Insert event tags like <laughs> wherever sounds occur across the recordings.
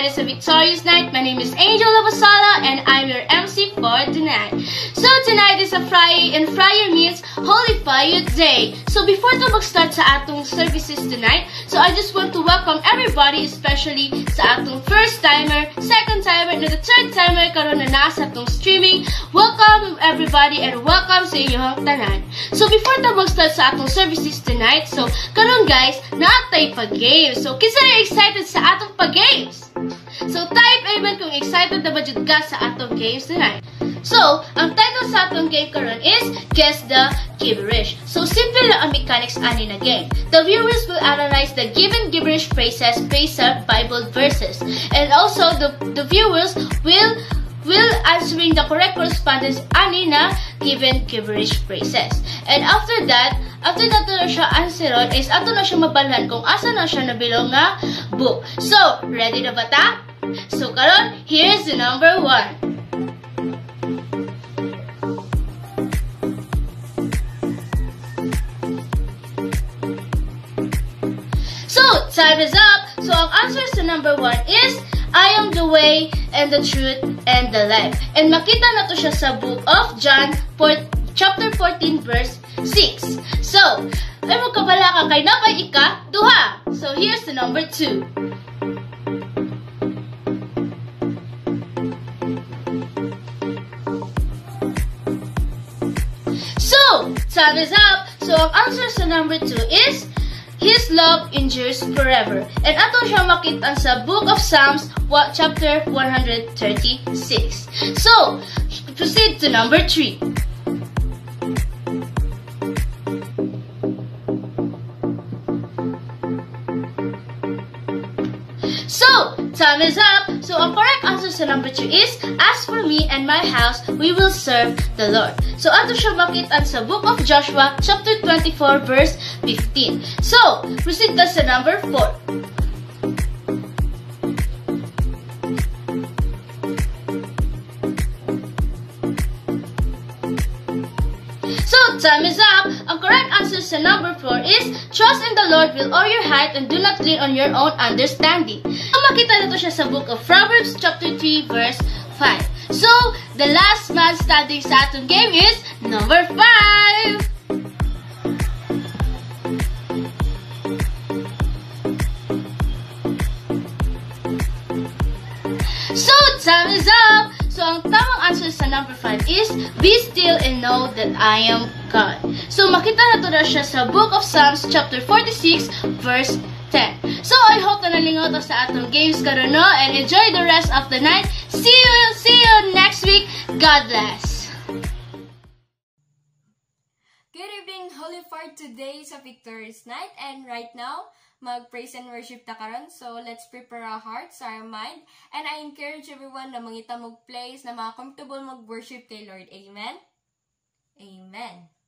Tonight is a victorious night. My name is Angel Lavasala and I'm your MC for tonight. So tonight is a Friday and Friday means Holy Fire Day. So before to mag-start sa atong services tonight, so I just want to welcome everybody, especially sa atong first timer, second timer, and the third timer karon na nasa atong streaming. Welcome everybody and welcome sa inyong tanan. So before to mag-start sa atong services tonight, so karon guys, naatay pa-game. So kinsa excited sa atong pa-games? So type amen kung excited na ba jud ka sa atong games tonight. So, ang title sa atong game karon is Guess the Gibberish. So, simple lang ang mechanics ani na game. The viewers will analyze the given gibberish phrases based on Bible verses. And also, the, the viewers will will answering the correct correspondence ani na given gibberish phrases. And after that, after that na siya answeron is ato na siya mabalhan kung asa na siya nabilong nga book. So, ready na ba ta? So, karon, here's the number one. Time is up. So, ang answer sa number one is, I am the way and the truth and the life. And makita na to siya sa book of John, port, chapter 14, verse 6. So, ay mo kabala ka kay napay ika, duha. So, here's the number two. So, time is up. So, ang answer sa number two is, His love endures forever. And ato siya makita sa Book of Psalms, chapter 136. So, proceed to number 3. Time is up. So, ang correct answer sa number 2 is, As for me and my house, we will serve the Lord. So, ato siya makitaan sa Book of Joshua, chapter 24, verse 15. So, proceed ka sa number 4. Time is up. Ang correct answer sa number 4 is, Trust in the Lord with all your heart and do not lean on your own understanding. Makita nito siya sa book of Proverbs chapter 3 verse 5. So, the last man standing sa atong game is number 5. So, time is up! So, ang tamang answer sa number 5 is, Be still and know that I am God. So, makita na to na siya sa Book of Psalms, chapter 46, verse 10. So, I hope na nalingaw to sa atong games karon and enjoy the rest of the night. See you, see you next week. God bless. Good evening, Holy Fire. Today is a victorious night, and right now, mag-praise and worship ta karon. So, let's prepare our hearts, our mind, and I encourage everyone na mangita mag place na mga comfortable mag-worship kay Lord. Amen? Amen.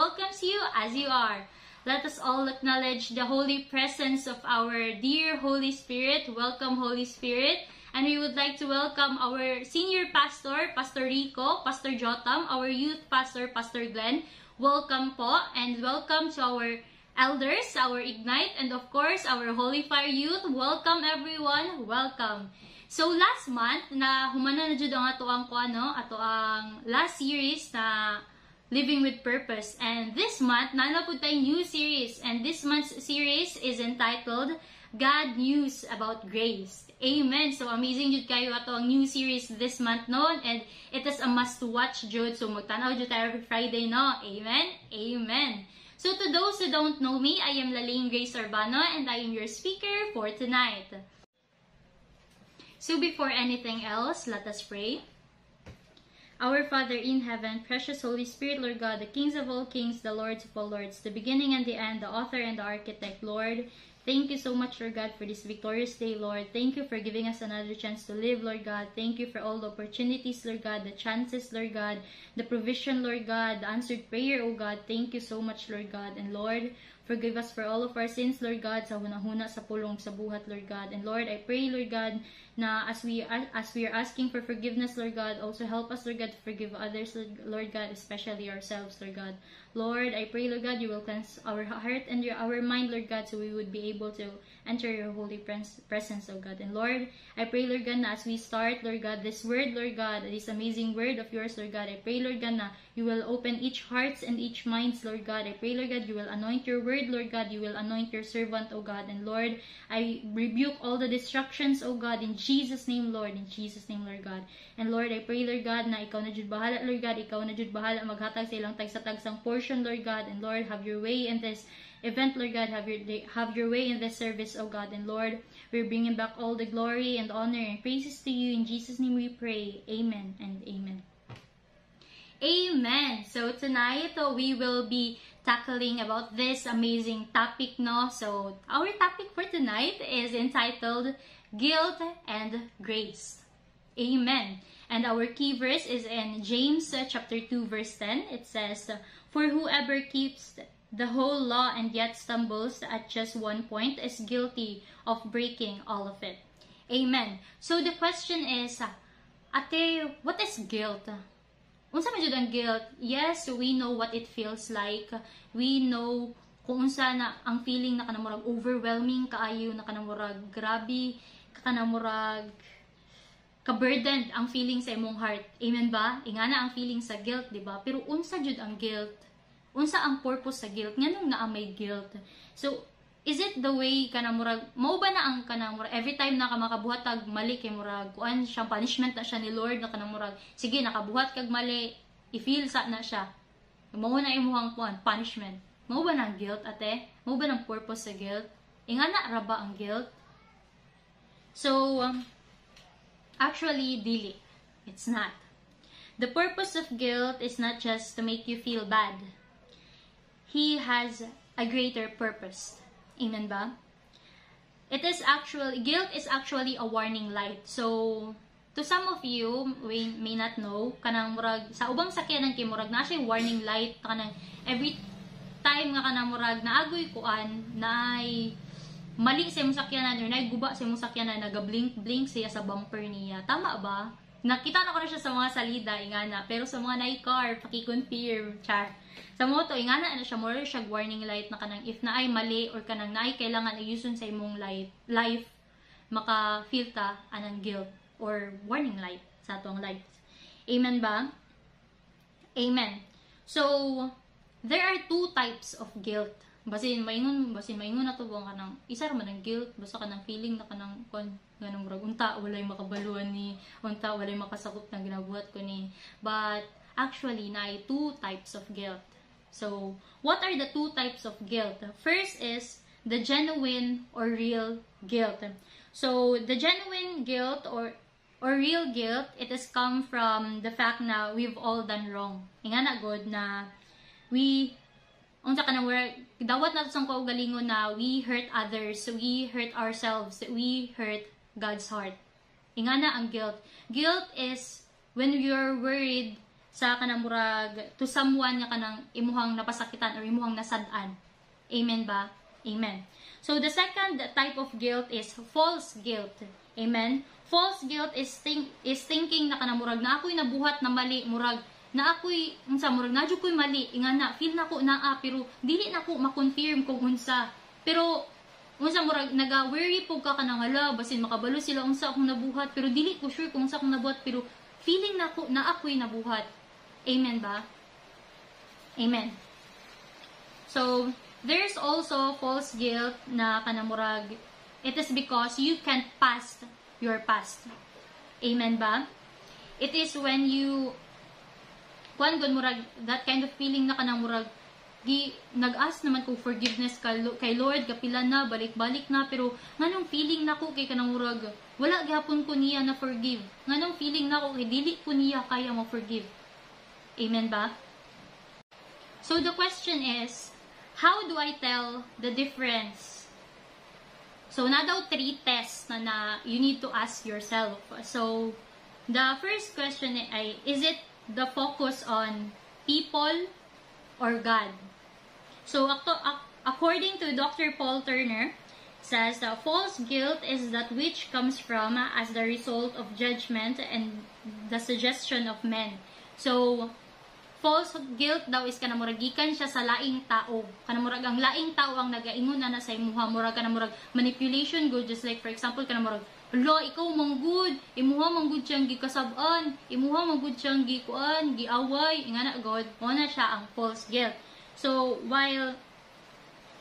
Welcomes you as you are. Let us all acknowledge the holy presence of our dear Holy Spirit. Welcome, Holy Spirit. And we would like to welcome our senior pastor, Pastor Rico, Pastor Jotam, our youth pastor, Pastor Glenn. Welcome po, and welcome to our elders, our Ignite, and of course, our Holy Fire youth. Welcome everyone. Welcome. So last month na humana na jud ang ato ang kuano, ato ang last series na Living with Purpose. And this month na na pud new series and this month's series is entitled God News About Grace. Amen. So amazing jud kayo ato ang new series this month no and it is a must to watch jud so magtanaw jud tayo every Friday no. Amen. Amen. So to those who don't know me, I am Laling Grace Urbano and I am your speaker for tonight. So before anything else, let us pray. Our Father in heaven, precious Holy Spirit, Lord God, the kings of all kings, the lords of all lords, the beginning and the end, the author and the architect, Lord, thank you so much, Lord God, for this victorious day, Lord. Thank you for giving us another chance to live, Lord God. Thank you for all the opportunities, Lord God, the chances, Lord God, the provision, Lord God, the answered prayer, oh God. Thank you so much, Lord God. And Lord, forgive us for all of our sins, Lord God, sa hunahuna sa pulong sa buhat, Lord God. And Lord, I pray, Lord God, na as we as we are asking for forgiveness, Lord God, also help us, Lord God, to forgive others, Lord God, especially ourselves, Lord God. Lord, I pray, Lord God, you will cleanse our heart and your, our mind, Lord God, so we would be able to enter your holy presence, oh God. And Lord, I pray, Lord God, na as we start, Lord God, this word, Lord God, this amazing word of yours, Lord God, I pray, Lord God, na you will open each hearts and each minds, Lord God. I pray, Lord God, you will anoint your word, Lord God, you will anoint your servant, oh God. And Lord, I rebuke all the destructions, oh God, in Jesus' name, Lord. In Jesus' name, Lord God. And Lord, I pray, Lord God, na ikaw na jud bahala, Lord God. Ikaw na jud bahala maghatag sa ilang tagsa-tagsang portion, Lord God. And Lord, have your way in this event, Lord God. Have your have your way in this service, oh God. And Lord, we're bringing back all the glory and honor and praises to you. In Jesus' name we pray. Amen and amen. Amen. So tonight uh, we will be tackling about this amazing topic, no? So our topic for tonight is entitled Guilt and Grace. Amen. And our key verse is in James uh, chapter 2 verse 10. It says, For whoever keeps the whole law and yet stumbles at just one point is guilty of breaking all of it. Amen. So the question is, Ate, what is guilt? Unsa man jud ang guilt? Yes, we know what it feels like. We know kung unsa na ang feeling na kanamurag overwhelming kaayo na kanamurag grabe kanamurag ka-burdened ang feeling sa imong heart. Amen ba? Ingana ang feeling sa guilt, di ba? Pero unsa jud ang guilt? Unsa ang purpose sa guilt? Nganong naa may guilt? So, is it the way kana murag mao ba na ang kana murag every time na ka makabuhatag mali kay murag kuan siyang punishment na siya ni Lord na kana murag sige nakabuhat kag mali i-feel sa na siya. Mao na imuhang kuan punishment. Mao ba nang guilt ate? Mao ba nang purpose sa guilt? Ingana ra ba ang guilt? So um, actually dili. It's not. The purpose of guilt is not just to make you feel bad. He has a greater purpose Amen ba? It is actually, guilt is actually a warning light. So, to some of you, we may not know, kanang murag, sa ubang sakyanan kay murag, na siya warning light, kanang every time nga kanang murag, naagoy kuan, na mali sa imong sakyanan, or na guba sa imong sakyanan, nagablink-blink siya sa bumper niya. Tama ba? Nakita na ko na siya sa mga salida, ingana. Pero sa mga na-car, paki-confirm, char. Sa moto, ingana na siya, more siya warning light na kanang if na ay mali or kanang na ay kailangan ayusun sa imong light, life, maka-feel ta anang guilt or warning light sa atong light. Amen ba? Amen. So, there are two types of guilt. Basin maingon, basin maingon na to buang kanang isa man ang guilt, basta kanang feeling na kanang kon ganong rag unta walay makabaluan ni unta walay makasakop na ginabuhat ko ni. But actually na two types of guilt. So, what are the two types of guilt? First is the genuine or real guilt. So, the genuine guilt or or real guilt, it has come from the fact na we've all done wrong. Inga na good na we unsa ka na dawat nato sang kaugalingon na we hurt others, we hurt ourselves, we hurt God's heart. Ingana ang guilt. Guilt is when you're worried sa kanang murag to someone nga kanang imuhang napasakitan or imuhang nasadan. Amen ba? Amen. So the second type of guilt is false guilt. Amen. False guilt is think is thinking na kanang murag na ako'y nabuhat na mali murag na ako'y unsa murag na ko'y mali ingana feel na ko pero dili na ko ma-confirm kung unsa. Pero unsa murag naga-worry po ka kanang hala basin makabalo sila unsa akong nabuhat pero dili ko sure kung unsa akong nabuhat pero feeling na ko na ako'y nabuhat. Amen ba? Amen. So, there's also false guilt na kanamurag. It is because you can't past your past. Amen ba? It is when you kuan gud murag that kind of feeling na kanang murag nag-ask naman ko forgiveness ka, kay Lord kapila na balik-balik na pero nganong feeling nako kay kanang murag wala gihapon ko niya na forgive nganong feeling nako kay dili ko niya kaya mo forgive amen ba so the question is how do I tell the difference so na daw three tests na na you need to ask yourself so the first question ay is it the focus on people or God So, according to Dr. Paul Turner, says that false guilt is that which comes from uh, as the result of judgment and the suggestion of men. So, false guilt daw is kanamuragikan siya sa laing tao. Kanamurag ang laing tao ang nagaingon na na sa imuha murag kanamurag manipulation good just like for example kanamurag Lo, ikaw manggod, imuha manggod siyang gikasab-an, imuha manggod siyang gikuan, giaway, ingana God, mo na siya ang false guilt. So, while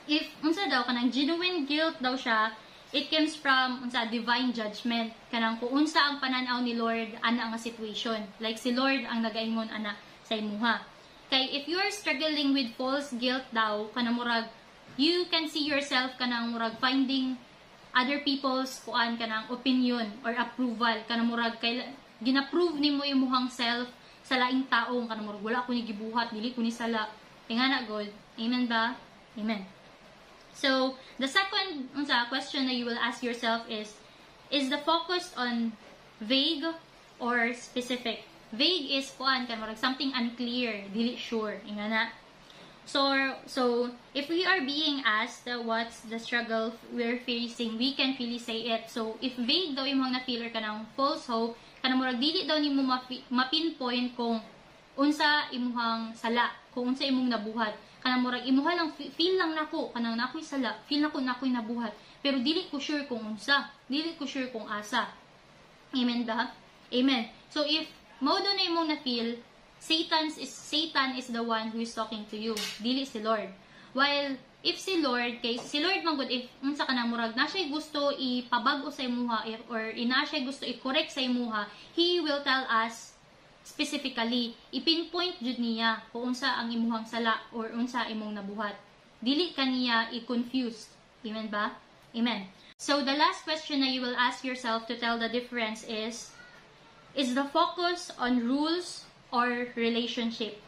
if unsa daw kanang genuine guilt daw siya, it comes from unsa divine judgment kanang kung unsa ang pananaw ni Lord ana nga situation. Like si Lord ang nagaingon ana sa imuha. Kay if you are struggling with false guilt daw kanang murag you can see yourself kanang murag finding other people's kuan kanang opinion or approval kanang murag kay ginaprove nimo imuhang self sa laing taong kanang murag wala ko ni gibuhat dili ko ni sala Ingana God. Amen ba? Amen. So, the second unsa, question that you will ask yourself is, is the focus on vague or specific? Vague is kuan kan like something unclear, dili sure. Ingana. So, so if we are being asked uh, what's the struggle we're facing, we can really say it. So, if vague daw imong na feeler ka ng false hope, kanang murag dili daw nimo ma-pinpoint kung unsa imuhang sala kung unsa imong nabuhat kanang murag imuha lang feel lang nako kanang nakoy sala feel nako nakoy nabuhat pero dili ko sure kung unsa dili ko sure kung asa amen ba amen so if mo do na imong na feel Satan is Satan is the one who is talking to you. Dili si Lord. While if si Lord kay si Lord man gud if unsa ka murag na siya gusto ipabag-o sa imuha or ina siya gusto i-correct sa imuha he will tell us specifically ipinpoint jud niya kung unsa ang imuhang sala or unsa imong nabuhat. Dili kaniya i-confused amen ba? Amen. So the last question that you will ask yourself to tell the difference is is the focus on rules or relationship.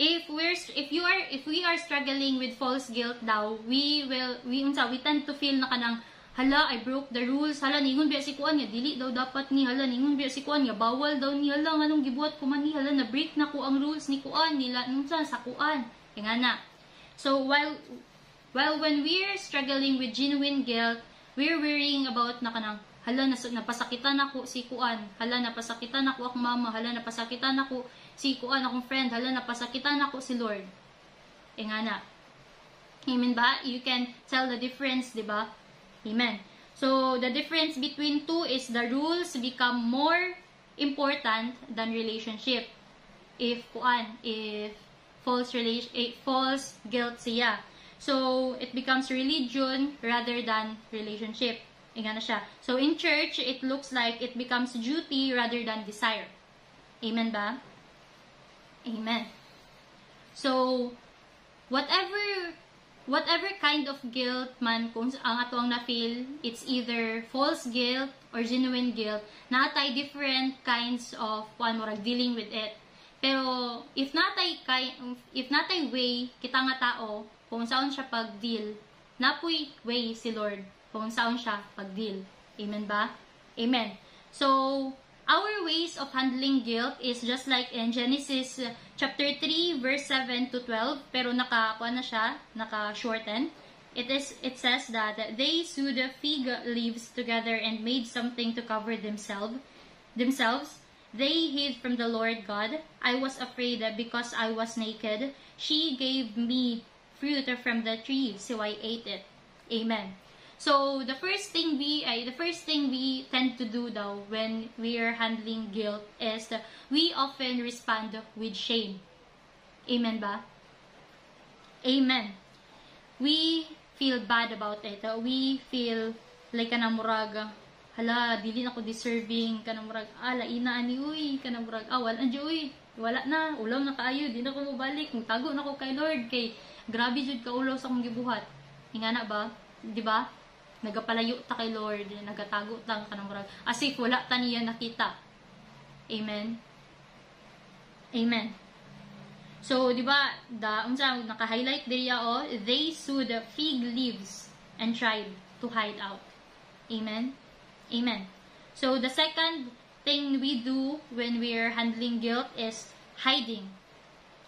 If we're if you are if we are struggling with false guilt daw we will we unsa we tend to feel na kanang hala, I broke the rules, hala, ningon biya si kuan nga, dili daw dapat ni, hala, ningon biya si kuan nga, bawal daw ni, hala, nganong gibuhat ko man ni, hala, na-break na ko ang rules ni kuan, nila, nung sa, kuan, nga na. So, while, while when we're struggling with genuine guilt, we're worrying about na kanang, hala, nas, napasakitan ako si kuan, hala, napasakitan ako akong mama, hala, napasakitan ako si kuan, akong friend, hala, napasakitan ako si Lord. E nga na. Amen ba? You can tell the difference, di ba? Amen. So, the difference between two is the rules become more important than relationship. If kuan, if false relation, eh, false guilt siya. So, it becomes religion rather than relationship. Inga na siya. So, in church, it looks like it becomes duty rather than desire. Amen ba? Amen. So, whatever whatever kind of guilt man kung ang ato ang na-feel, it's either false guilt or genuine guilt, natay different kinds of one more dealing with it. Pero if natay kay if natay way kita nga tao kung saan siya pag-deal, napoy way si Lord kung saan siya pag-deal. Amen ba? Amen. So, our ways of handling guilt is just like in Genesis uh, chapter 3 verse 7 to 12 pero naka na siya, naka-shorten. It is it says that they sewed fig leaves together and made something to cover themselves. Themselves, they hid from the Lord God. I was afraid because I was naked, she gave me fruit from the tree, so I ate it. Amen. So the first thing we ay, the first thing we tend to do though when we are handling guilt is that we often respond with shame. Amen ba? Amen. We feel bad about it. We feel like kanang murag hala dili na ko deserving kanang murag ala ina ani uy kanang murag ah anjo uy wala na ulaw na kaayo di na ko mobalik tago na ko kay Lord kay grabe jud ka ulaw sa akong gibuhat ingana ba di ba nagapalayo ta kay Lord nagatago ta kanang murag as if wala ta niya nakita amen amen So, di ba, da, unsa, naka-highlight diya, oh, they sewed fig leaves and tried to hide out. Amen? Amen. So, the second thing we do when we're handling guilt is hiding.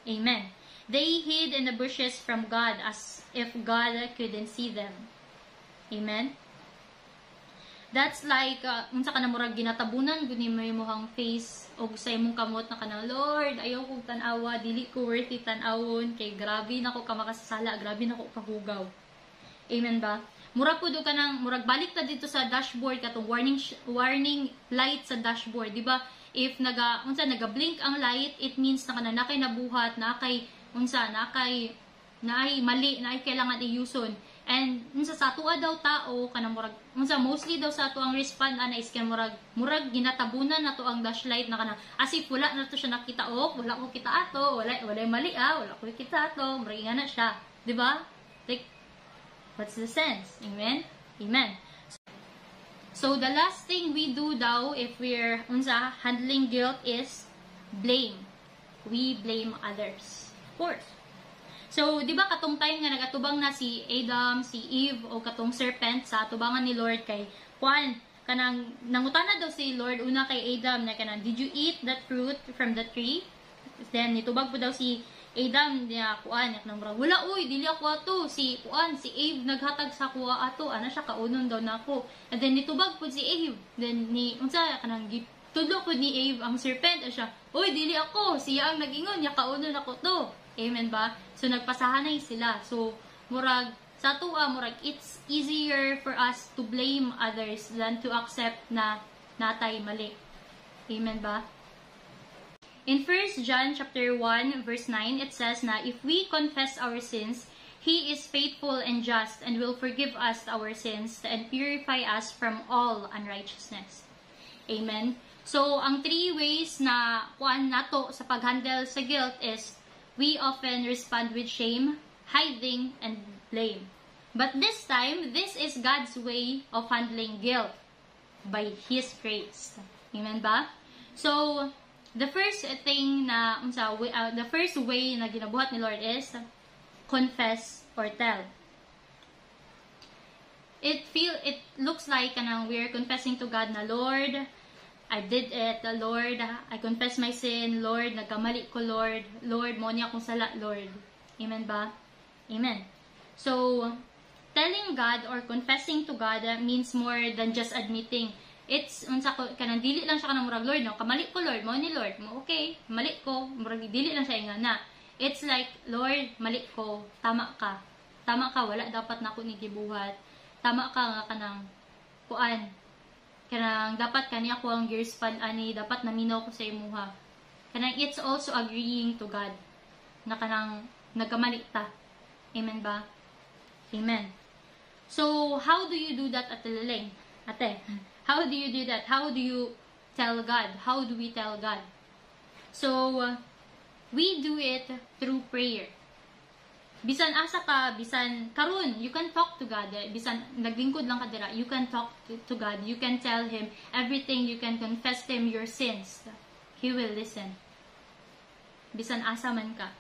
Amen. They hid in the bushes from God as if God couldn't see them. Amen? That's like, uh, unsa ka na murag ginatabunan, guni yung muhang face, o sa imong kamot na ka na, Lord, ayaw kong tanawa, dili ko worthy tanawon, kay grabe na ko ka makasasala, grabe na ko kahugaw. Amen ba? Murag po ka nang, murag balik ta dito sa dashboard, katong warning, warning light sa dashboard, di ba? If naga, unsa, naga-blink ang light, it means na ka na nakay nabuhat, nakay, unsa, nakay, naay mali, naay kailangan i-yuson. And unsa sa atoa daw tao kanang murag unsa mostly daw sa ato ang respond ana is kay murag murag ginatabunan nato ang flashlight na kana as if wala na to siya nakita oh wala ko kita ato wala wala mali ah wala ko kita ato murag ingana siya. Di ba? Like what's the sense? Amen? Amen. So the last thing we do daw if we're unsa handling guilt is blame. We blame others. Of course So, di ba katong time nga nagatubang na si Adam, si Eve, o katong serpent sa tubangan ni Lord kay Juan, kanang nangutana daw si Lord una kay Adam na kanang, did you eat that fruit from the tree? Then, nitubag po daw si Adam niya kuan at nang wala uy dili ako ato. Si kuan si Eve naghatag sa kuha ato. Ana siya kaunon daw nako and then nitubag po si Eve. Then ni unsa kanang tudlo po ni Eve ang serpent. Siya uy dili ako. Siya ang nagingon. Niya kaunon ako to. Amen ba? So, nagpasahanay sila. So, murag, sa tuwa, murag, it's easier for us to blame others than to accept na natay mali. Amen ba? In 1 John chapter 1 verse 9, it says na, If we confess our sins, He is faithful and just and will forgive us our sins and purify us from all unrighteousness. Amen? So, ang three ways na kuan nato sa paghandle sa guilt is we often respond with shame, hiding, and blame. But this time, this is God's way of handling guilt by His grace. Amen ba? So, the first thing na, unsa, uh, the first way na ginabuhat ni Lord is confess or tell. It feel it looks like kanang we're confessing to God na Lord, I did it, Lord. I confess my sin, Lord. Nagkamali ko, Lord. Lord, mo niya akong sala, Lord. Amen ba? Amen. So, telling God or confessing to God means more than just admitting. It's, unsa ko, kanang dili lang siya kanang murag, Lord, no? Kamali ko, Lord. Mo ni Lord. Mo, okay. Mali ko. Murag, dili lang siya ingana. It's like, Lord, mali ko. Tama ka. Tama ka. Wala dapat na ako ni gibuhat. Tama ka nga kanang, kuan, kanang dapat kani ako ang gear span ani dapat naminaw ko sa imuha. Kanang it's also agreeing to God na kanang nagkamali ta. Amen ba? Amen. So how do you do that at Liling ate <laughs> how do you do that? How do you tell God? How do we tell God? So uh, we do it through prayer bisan asa ka bisan karon you can talk to God eh. bisan naglingkod lang ka dira you can talk to, to God you can tell him everything you can confess to him your sins he will listen bisan asa man ka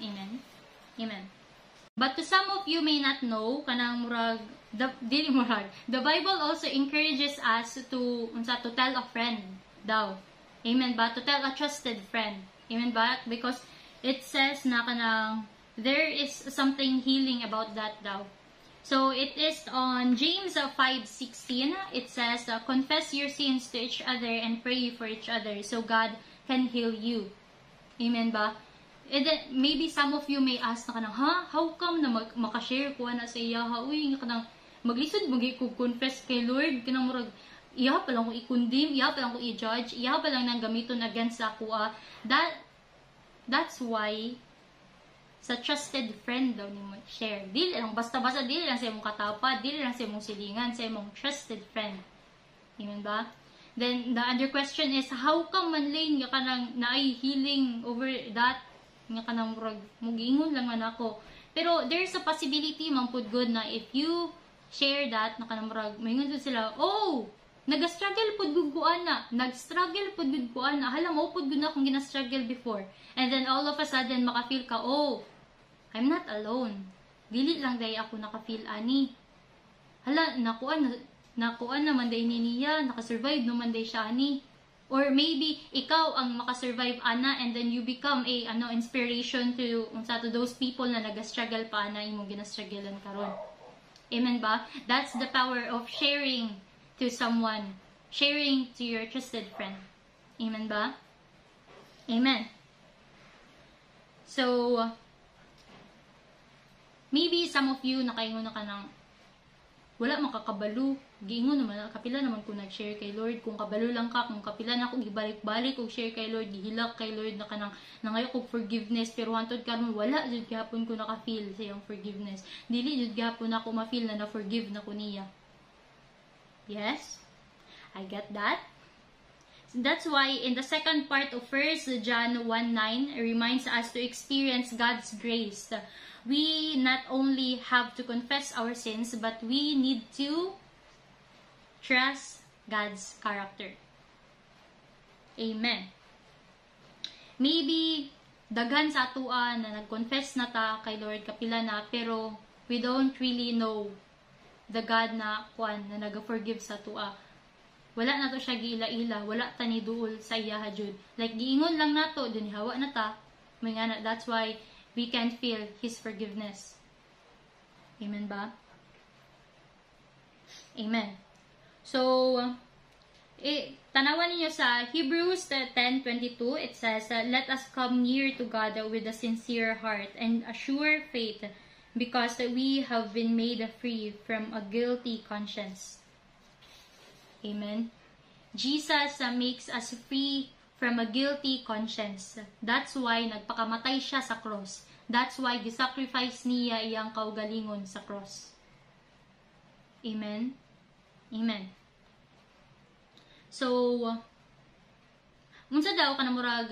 amen amen But to some of you may not know, kanang murag, the, dili murag, the Bible also encourages us to, unsa, to tell a friend daw. Amen ba? To tell a trusted friend. Amen ba? Because it says na kanang, there is something healing about that daw. So it is on James 5:16. It says, uh, "Confess your sins to each other and pray for each other, so God can heal you." Amen ba? And then, maybe some of you may ask na kanang, ha? How come na mag makashare ko na sa iya? Ha? Uy, kanang, maglisod, magi ko confess kay Lord. Kanang murag, iya pa lang ko i-condemn, iya pa lang ko i-judge, iya pa lang nang gamiton against sa ako. Ah. That, that's why, sa trusted friend daw ni mo share. Dili lang, basta-basta, dili lang sa imong katapad, dili lang sa imong silingan, sa imong trusted friend. Amen ba? Then, the other question is, how come man lane nga kanang naay healing over that? nga kanang murag mugingon lang man ako pero there's a possibility man pud good na if you share that na kanang murag moingon jud sila oh nag-struggle pud gud kuan na nag-struggle pud gud kuan na hala mo pud na akong gina-struggle before. And then all of a sudden maka-feel ka oh I'm not alone. Dili lang day ako naka-feel ani. Hala nakuan na nakuan naman day ni niya naka-survive naman day siya ani. Or maybe ikaw ang makasurvive ana and then you become a ano inspiration to unsa to those people na nag-struggle pa ana imong gina-strugglean karon. Amen ba? That's the power of sharing to someone, sharing to your trusted friend. Amen ba? Amen. So, maybe some of you nakaingon na ka ng wala makakabalo. Giingon naman, kapila naman ko nag-share kay Lord. Kung kabalo lang ka, kung kapila na ako gibalik-balik og share kay Lord, gihilak kay Lord na kanang nangayo kog forgiveness pero hantod karon wala jud gihapon ko naka-feel sa iyang forgiveness. Dili jud gihapon ako ma-feel na na-forgive na ko niya. Yes? I get that. That's why in the second part of 1 John 1:9 reminds us to experience God's grace we not only have to confess our sins, but we need to trust God's character. Amen. Maybe, daghan sa atuan na nag-confess na ta kay Lord kapila na, pero we don't really know the God na kuan na nag-forgive sa tua. Wala na to siya giila-ila, wala ta ni duol sa iya jud. Like giingon lang nato, din hawa na ta. May nga na, that's why we can feel His forgiveness. Amen ba? Amen. So, eh, tanawan ninyo sa Hebrews 10.22, it says, Let us come near to God with a sincere heart and a sure faith because we have been made free from a guilty conscience. Amen. Jesus uh, makes us free from a guilty conscience. That's why nagpakamatay siya sa cross. That's why gisacrifice niya iyang kaugalingon sa cross. Amen? Amen. So, unsa daw ka na murag,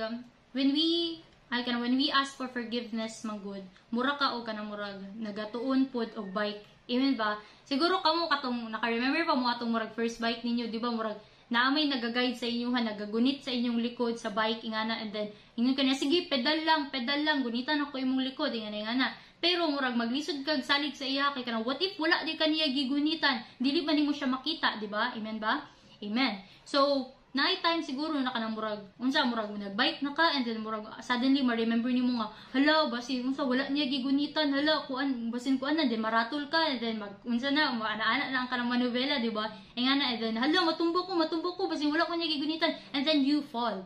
when we ay kana when we ask for forgiveness manggod mura ka o kana murag nagatuon pod og bike. Amen ba? Siguro kamo katong naka-remember pa mo atong murag first bike ninyo di ba murag naamay nagaguide sa inyo ha, nagagunit sa inyong likod sa bike ingana and then ingon kanya sige pedal lang pedal lang gunitan ako imong likod ingana ingana pero murag maglisod kag salig sa iya kay kanang what if wala di kaniya gigunitan? Dili ba nimo siya makita di ba? Amen ba? Amen. So Night time siguro na kanang murag unsa murag nagbike na ka and then murag suddenly ma-remember nimo nga hala basi unsa wala niya gigunitan hala kuan basin kuan na din maratol ka and then mag unsa na ana-ana na ang kanang manovela di ba? E nga na and then hala matumbo ko matumbo ko basin wala ko niya gigunitan. And then you fall.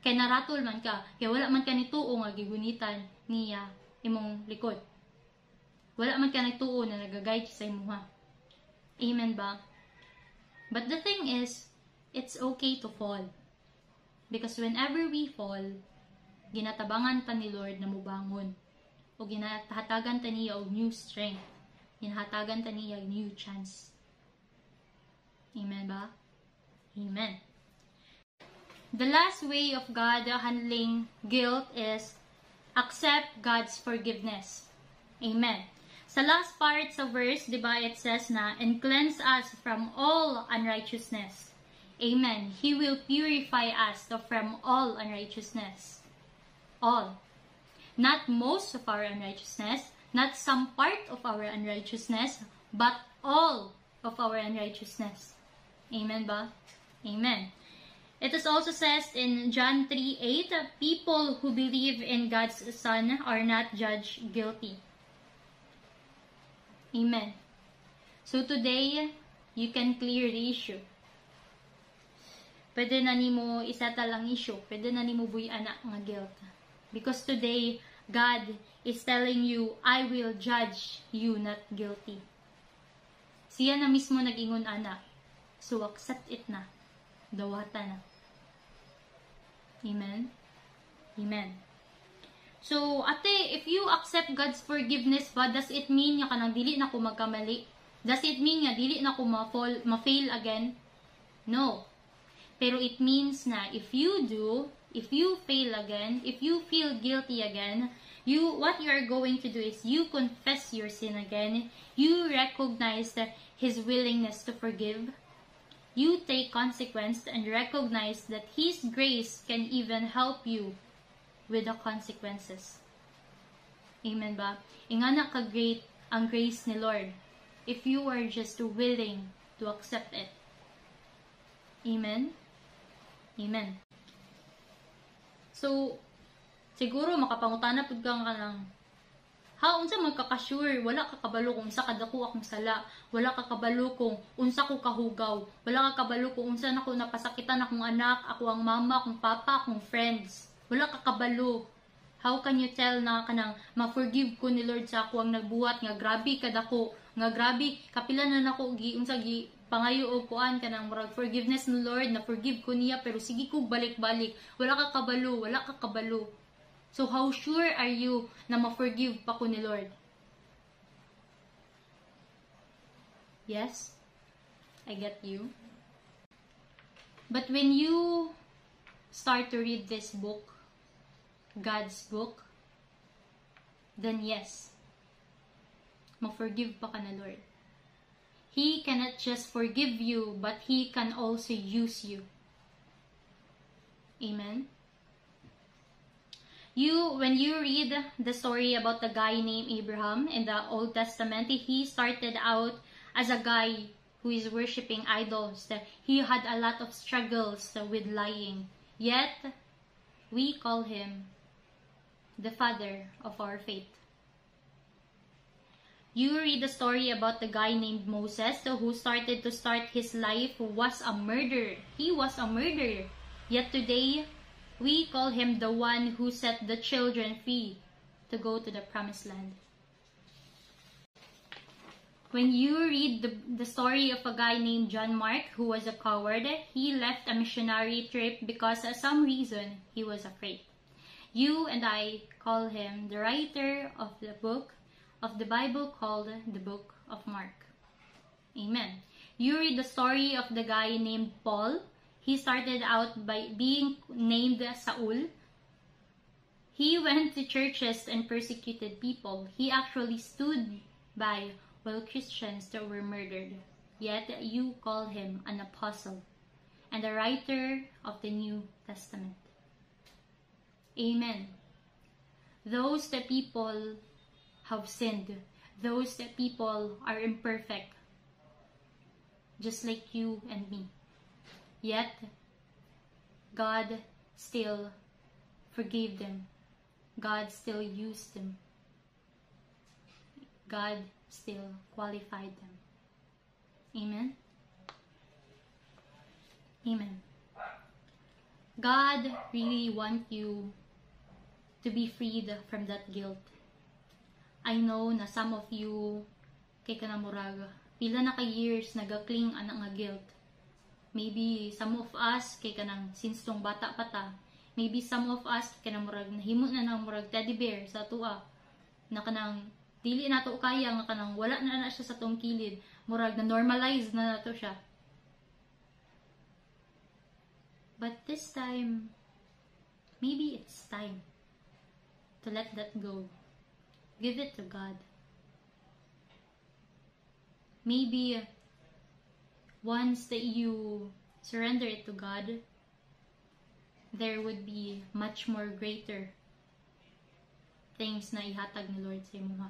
Kay naratol man ka kay wala man ka ni tuo nga gigunitan niya imong likod. Wala man ka nagtuo na nagaguide sa imuha amen ba? But the thing is it's okay to fall. Because whenever we fall, ginatabangan ta ni Lord na mubangon. O ginahatagan ta niya og new strength. Ginahatagan ta niya new chance. Amen ba? Amen. The last way of God handling guilt is accept God's forgiveness. Amen. Sa last part sa verse, di ba, it says na, and cleanse us from all unrighteousness. Amen. He will purify us from all unrighteousness. All. Not most of our unrighteousness, Not some part of our unrighteousness, but all of our unrighteousness. Amen ba? Amen. It is also says in John 3 8, people who believe in God's Son are not judged guilty. Amen. So today, you can clear the issue. Pwede na nimo isata lang issue. Pwede na nimo buy anak nga guilt. Because today, God is telling you, I will judge you not guilty. Siya na mismo nag-ingon anak. So accept it na. Dawata na. Amen? Amen. So, ate, if you accept God's forgiveness ba, does it mean nga kanang dili na ko magkamali? Does it mean nga dili na ko ma-fall, ma-fail again? No. Pero it means na if you do, if you fail again, if you feel guilty again, you what you are going to do is you confess your sin again. You recognize that his willingness to forgive. You take consequence and recognize that his grace can even help you with the consequences. Amen ba? Ingana ka great ang grace ni Lord if you are just willing to accept it. Amen? Amen. So, siguro makapangutana pud kang kanang ha unsa man ka sure wala ka kabalo kung unsa kadako akong sala. Wala ka kabalo kung unsa ko kahugaw. Wala ka kabalo kung unsa nako napasakitan akong anak ako ang mama akong papa akong friends. Wala ka kabalo. How can you tell na kanang ma-forgive ko ni Lord sa ako ang nagbuhat nga grabe kadako nga grabe kapila na nako gi unsa gi pangayo o kuan kanang murag forgiveness ni Lord na forgive ko niya pero sige ko balik-balik. Wala ka kabalo wala ka kabalo. So how sure are you na ma-forgive pa ko ni Lord? Yes? I get you. But when you start to read this book God's book then yes ma-forgive pa ka na Lord He cannot just forgive you, but He can also use you. Amen. You, when you read the story about the guy named Abraham in the Old Testament, he started out as a guy who is worshiping idols. He had a lot of struggles with lying. Yet, we call him the father of our faith. You read the story about the guy named Moses who started to start his life was a murderer. He was a murderer. Yet today, we call him the one who set the children free to go to the promised land. When you read the, the story of a guy named John Mark who was a coward, he left a missionary trip because for some reason he was afraid. You and I call him the writer of the book of the Bible called the Book of Mark. Amen. You read the story of the guy named Paul. He started out by being named Saul. He went to churches and persecuted people. He actually stood by while Christians were murdered. Yet you call him an apostle and a writer of the New Testament. Amen. Those the people have sinned. Those that people are imperfect, just like you and me. Yet, God still forgave them. God still used them. God still qualified them. Amen? Amen. God really wants you to be freed from that guilt. I know na some of you kay kanamurag pila na ka years nagakling anak nga guilt. Maybe some of us kay kanang since tong bata pa ta, maybe some of us kay kanamurag nahimo na nang murag teddy bear sa tuwa. Na kanang dili na to kaya nga kanang wala na na siya sa tong kilid. Murag na normalize na nato siya. But this time maybe it's time to let that go Give it to God. Maybe once that you surrender it to God, there would be much more greater things na ihatag ni Lord sa imo.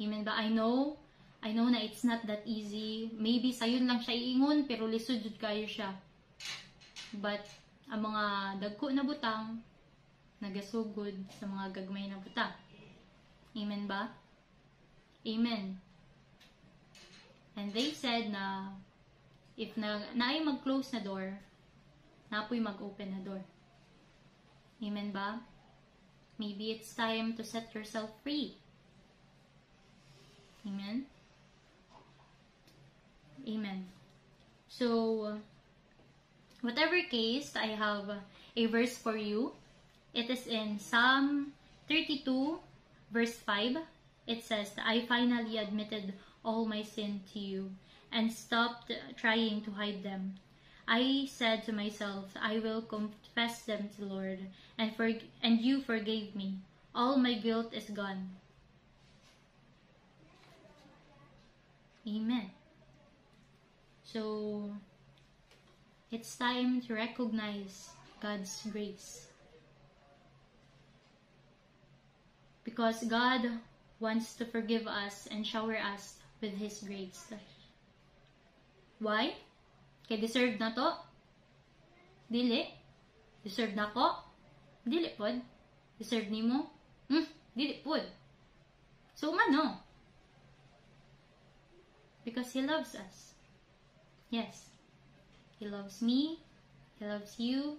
Amen ba? I know, I know na it's not that easy. Maybe sayon lang siya iingon, pero lisod jud kayo siya. But, ang mga dagko na butang, nagasugod sa mga gagmay na butang. Amen ba? Amen. And they said na if na naay mag-close na door, napoy mag-open na door. Amen ba? Maybe it's time to set yourself free. Amen. Amen. So, whatever case, I have a verse for you. It is in Psalm 32, verse 5. It says, I finally admitted all my sin to you and stopped trying to hide them. I said to myself, I will confess them to the Lord, and for and you forgave me. All my guilt is gone. Amen. So it's time to recognize God's grace. Because God wants to forgive us and shower us with His grace. Why? Kay deserve na to? Dili. Deserve na ko? Dili pod. Deserve ni mo? Hmm, dili pod. So, mano? Because He loves us. Yes. He loves me. He loves you.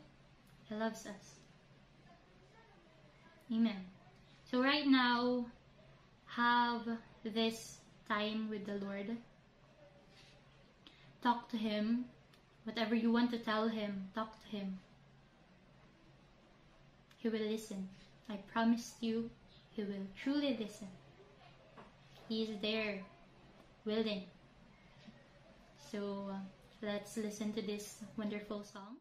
He loves us. Amen. So right now, have this time with the Lord. Talk to Him. Whatever you want to tell Him, talk to Him. He will listen. I promise you, He will truly listen. He is there, willing. So uh, let's listen to this wonderful song.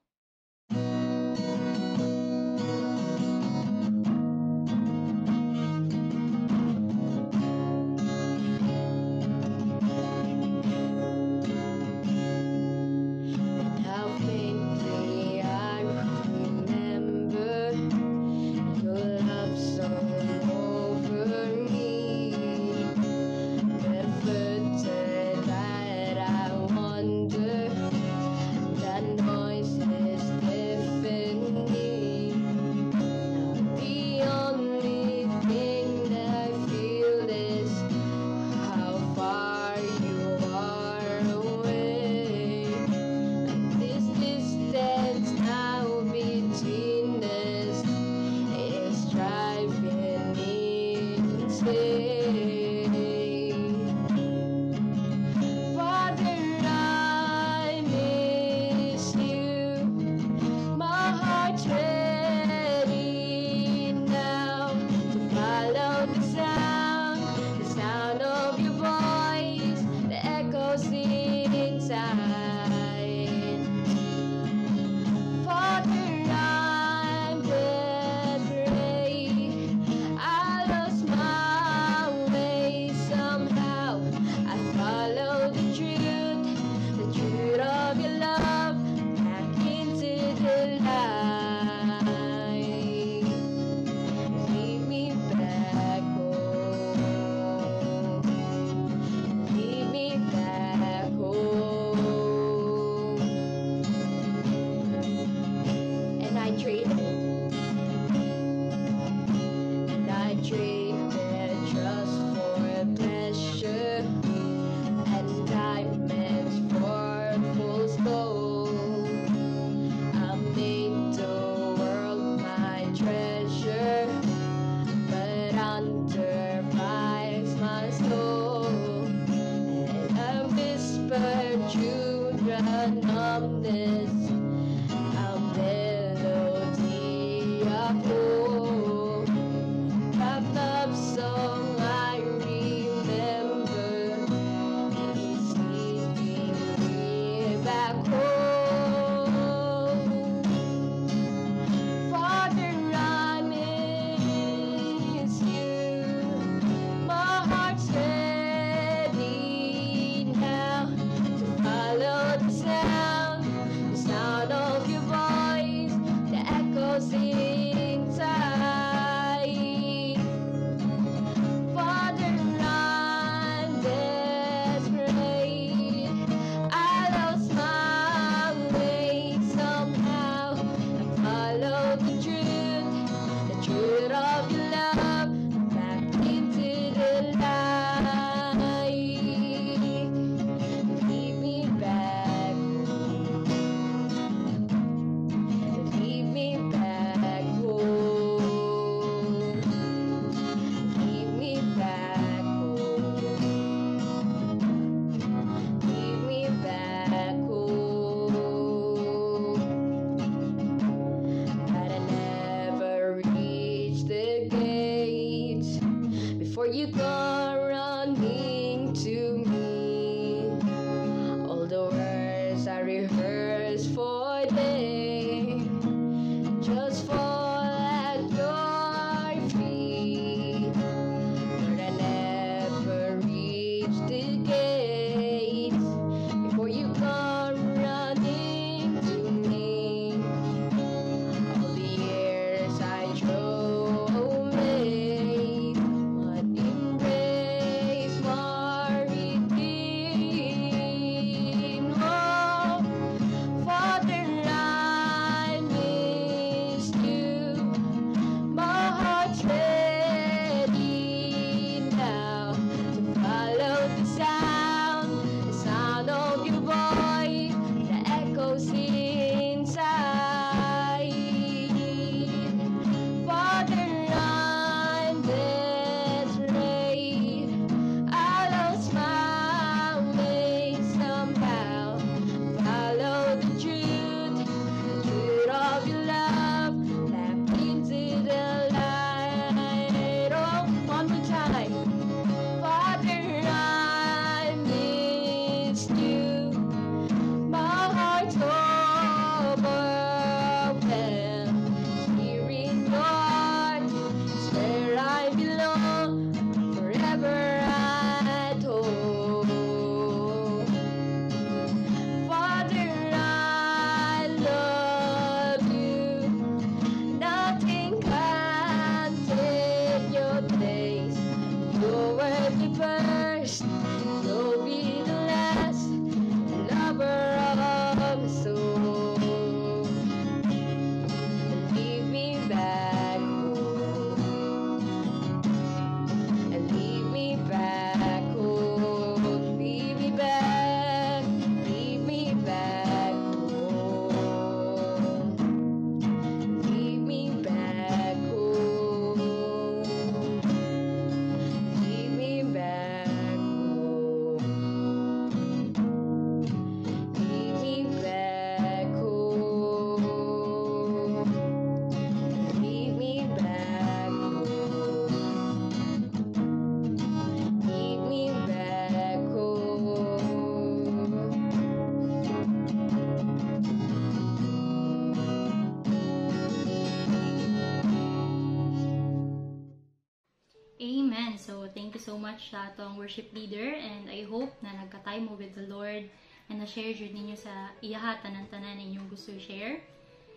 Sa atong worship leader and I hope na nagka-time mo with the Lord and na-share jud ninyo sa iyaha tanan-tanan inyong gusto share.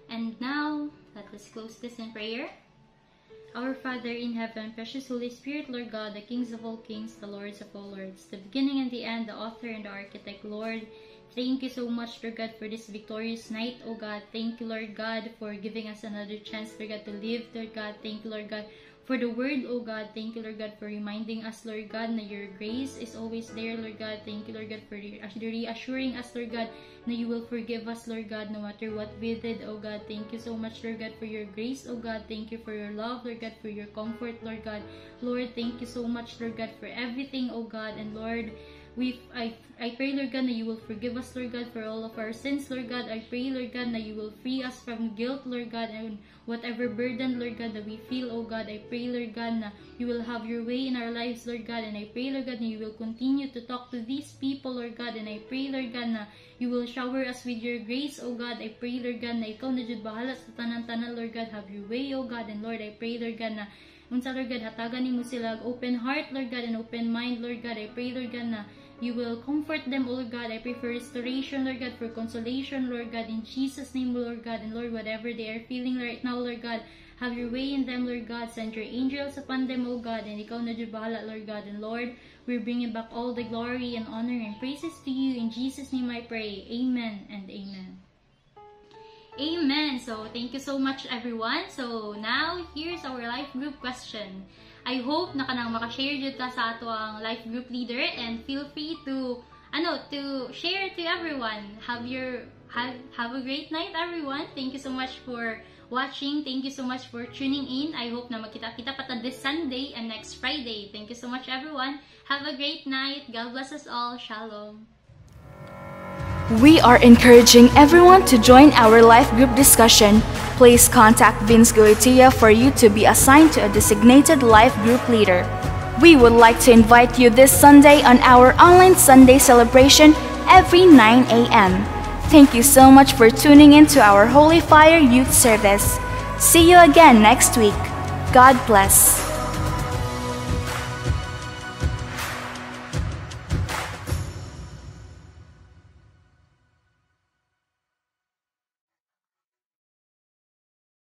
And now, let us close this in prayer. Our Father in heaven, precious Holy Spirit, Lord God, the kings of all kings, the lords of all lords, the beginning and the end, the author and the architect, Lord, thank you so much, Lord God, for this victorious night, oh God. Thank you, Lord God, for giving us another chance, Lord God, to live, Lord God. Thank you, Lord God, for the word, oh God. Thank you, Lord God, for reminding us, Lord God, that your grace is always there, Lord God. Thank you, Lord God, for reassuring us, Lord God, that you will forgive us, Lord God, no matter what we did, oh God. Thank you so much, Lord God, for your grace, oh God. Thank you for your love, Lord God, for your comfort, Lord God. Lord, thank you so much, Lord God, for everything, oh God. And Lord, we I, I pray, Lord God, that you will forgive us, Lord God, for all of our sins, Lord God. I pray, Lord God, that you will free us from guilt, Lord God, and whatever burden, Lord God, that we feel, oh God. I pray, Lord God, that you will have your way in our lives, Lord God. And I pray, Lord God, that you will continue to talk to these people, Lord God. And I pray, Lord God, na you will shower us with your grace, oh God. I pray, Lord God, na ikaw na jud bahala sa tanan-tanan, Lord God. Have your way, oh God. And Lord, I pray, Lord God, na unsa, Lord God, hatagan nimo sila open heart, Lord God, and open mind, Lord God. I pray, Lord God, na you will comfort them, oh Lord God. I pray for restoration, Lord God, for consolation, Lord God, in Jesus' name, Lord God. And Lord, whatever they are feeling right now, Lord God, have your way in them, Lord God. Send your angels upon them, oh God. And ikaw na bahala, Lord God. And Lord, we're bringing back all the glory and honor and praises to you. In Jesus' name I pray. Amen and amen. Amen. So, thank you so much, everyone. So, now, here's our life group question. I hope na kanang makashare jud ta sa ato ang life group leader and feel free to ano to share to everyone. Have your have, have a great night everyone. Thank you so much for watching. Thank you so much for tuning in. I hope na magkita-kita pa this Sunday and next Friday. Thank you so much everyone. Have a great night. God bless us all. Shalom. We are encouraging everyone to join our life group discussion. Please contact Vince Goitia for you to be assigned to a designated life group leader. We would like to invite you this Sunday on our online Sunday celebration every 9 a.m. Thank you so much for tuning in to our Holy Fire Youth Service. See you again next week. God bless.